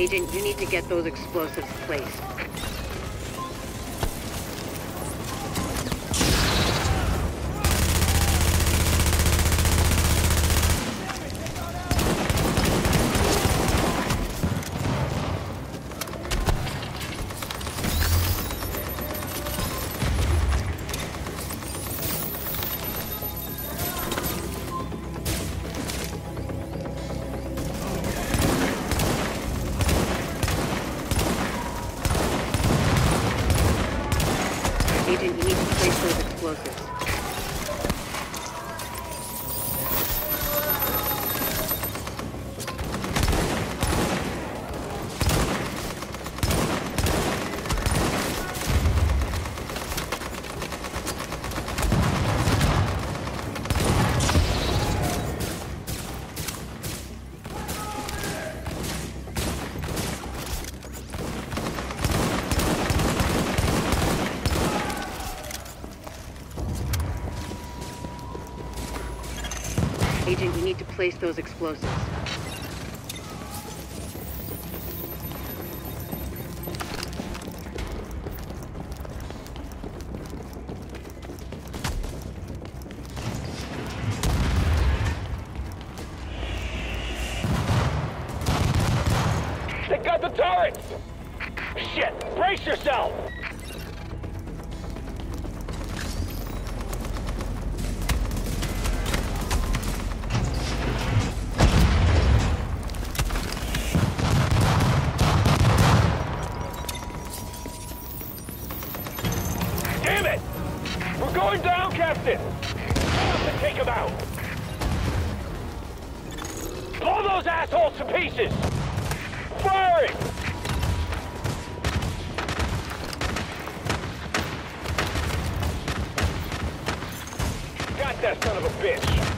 Agent, you need to get those explosives placed. Place those explosives. They got the turrets! Shit! Brace yourself! Going down, Captain! Have to take him out! Blow those assholes to pieces! Firing! Got that son of a bitch!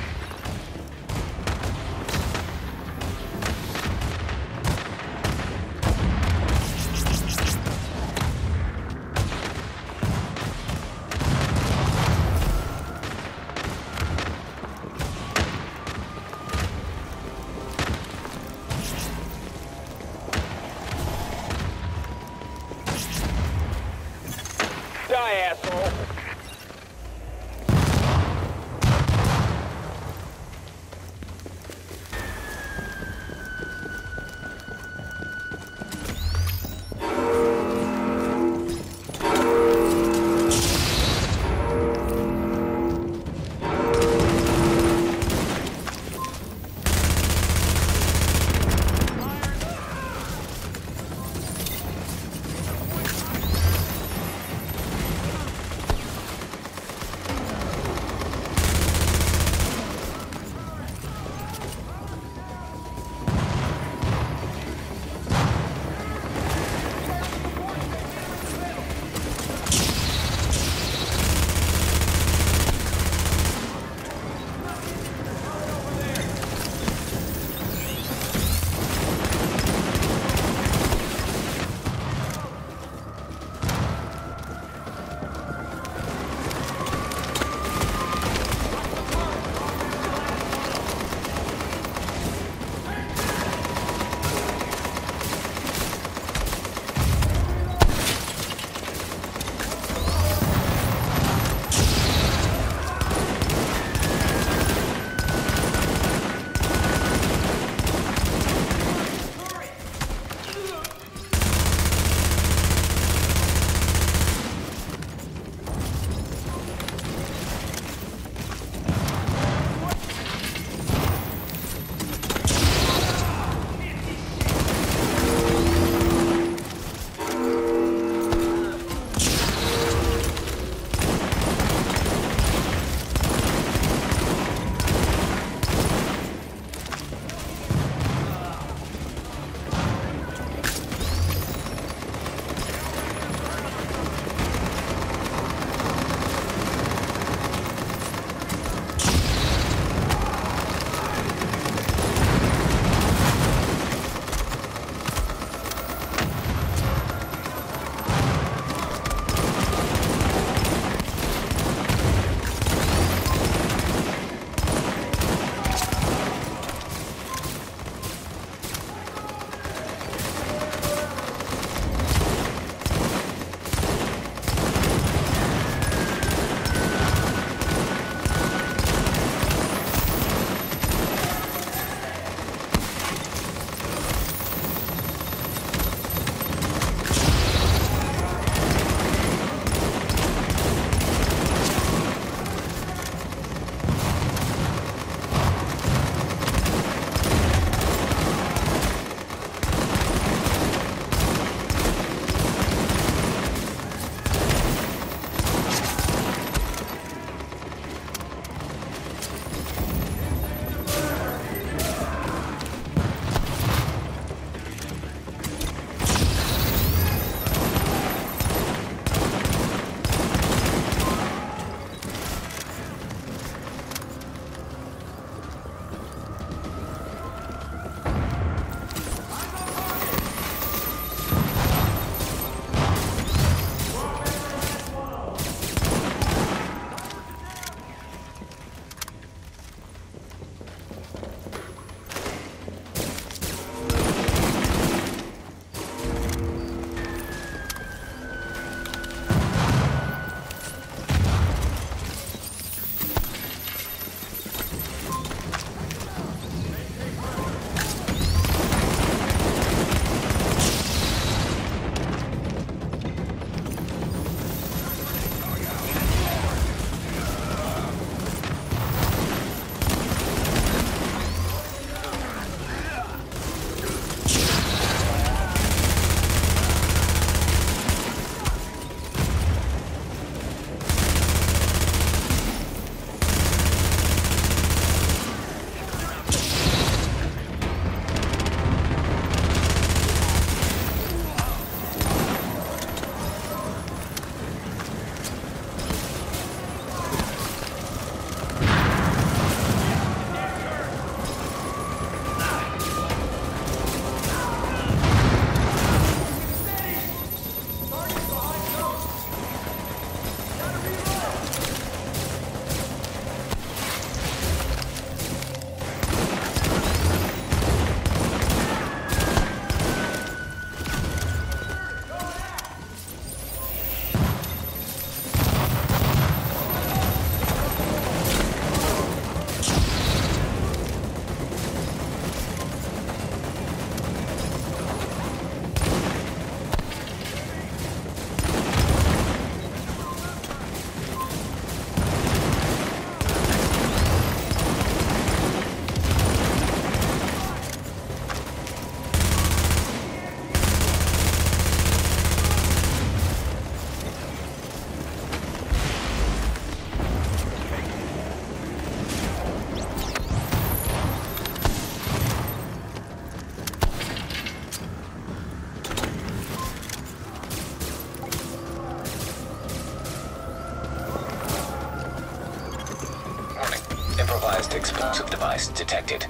Device detected.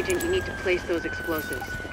Agent, you need to place those explosives.